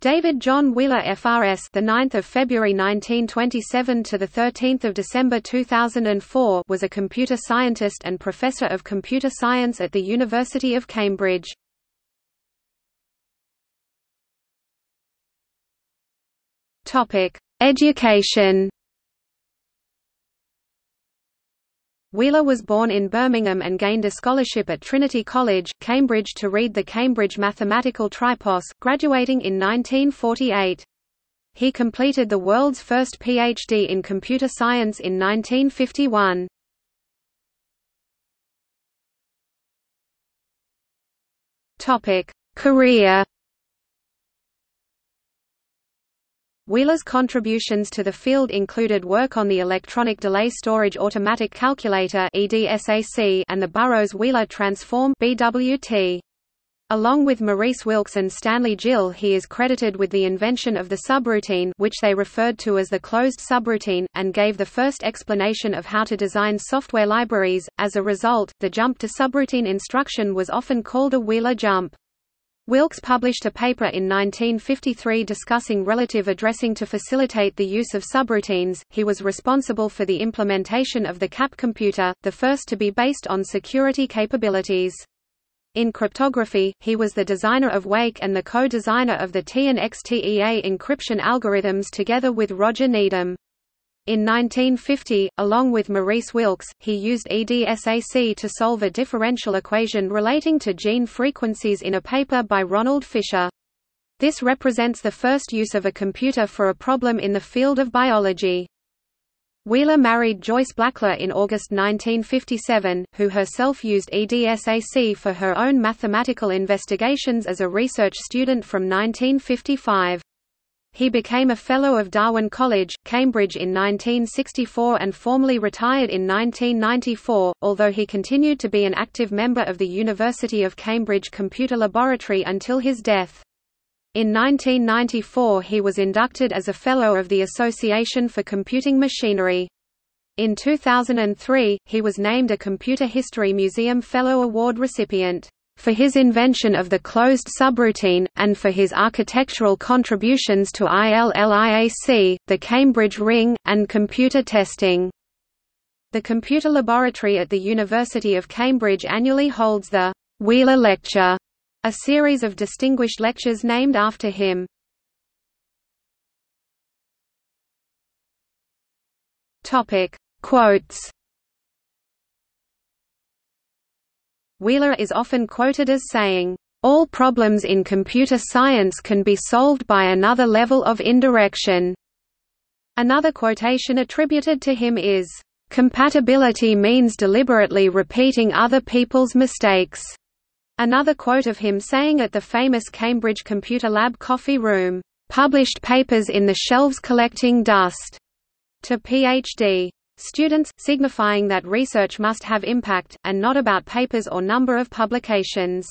David John Wheeler FRS the 9th of February 1927 to the 13th of December 2004 was a computer scientist and professor of computer science at the University of Cambridge. Topic: Education Wheeler was born in Birmingham and gained a scholarship at Trinity College, Cambridge to read the Cambridge Mathematical Tripos, graduating in 1948. He completed the world's first PhD in computer science in 1951. Career Wheeler's contributions to the field included work on the Electronic Delay Storage Automatic Calculator and the Burrows-Wheeler Transform Along with Maurice Wilkes and Stanley Gill he is credited with the invention of the subroutine which they referred to as the closed subroutine, and gave the first explanation of how to design software libraries. As a result, the jump to subroutine instruction was often called a Wheeler jump. Wilkes published a paper in 1953 discussing relative addressing to facilitate the use of subroutines. He was responsible for the implementation of the CAP computer, the first to be based on security capabilities. In cryptography, he was the designer of Wake and the co-designer of the T encryption algorithms together with Roger Needham. In 1950, along with Maurice Wilkes, he used EDSAC to solve a differential equation relating to gene frequencies in a paper by Ronald Fisher. This represents the first use of a computer for a problem in the field of biology. Wheeler married Joyce Blackler in August 1957, who herself used EDSAC for her own mathematical investigations as a research student from 1955. He became a Fellow of Darwin College, Cambridge in 1964 and formally retired in 1994, although he continued to be an active member of the University of Cambridge Computer Laboratory until his death. In 1994 he was inducted as a Fellow of the Association for Computing Machinery. In 2003, he was named a Computer History Museum Fellow Award recipient for his invention of the closed subroutine, and for his architectural contributions to ILLIAC, the Cambridge Ring, and computer testing. The Computer Laboratory at the University of Cambridge annually holds the Wheeler Lecture, a series of distinguished lectures named after him. Quotes Wheeler is often quoted as saying, "...all problems in computer science can be solved by another level of indirection." Another quotation attributed to him is, "...compatibility means deliberately repeating other people's mistakes." Another quote of him saying at the famous Cambridge Computer Lab coffee room, "...published papers in the shelves collecting dust." To Ph.D students, signifying that research must have impact, and not about papers or number of publications.